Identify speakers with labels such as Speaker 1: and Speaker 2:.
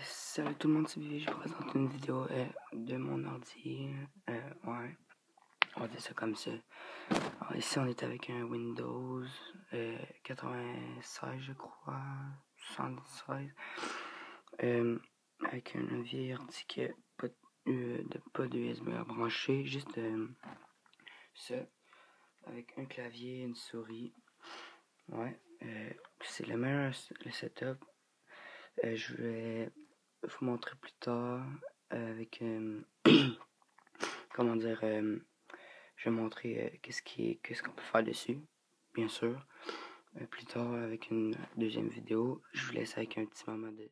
Speaker 1: salut tout le monde, c'est Vivi, je vous présente une vidéo euh, de mon ordi. Euh, ouais, on va dire ça comme ça. Alors, ici, on est avec un Windows euh, 96, je crois, 76. Euh, avec un vieil ordi qui n'a pas, de, USB à brancher, juste euh, ça. Avec un clavier, une souris. Ouais, euh, c'est le meilleur le setup. Euh, je vais vous montrer plus tard euh, avec euh, comment dire je vais montrer qu'est-ce qui qu'est-ce qu'on peut faire dessus bien sûr. Plus tard avec une deuxième vidéo je vous laisse avec un petit moment de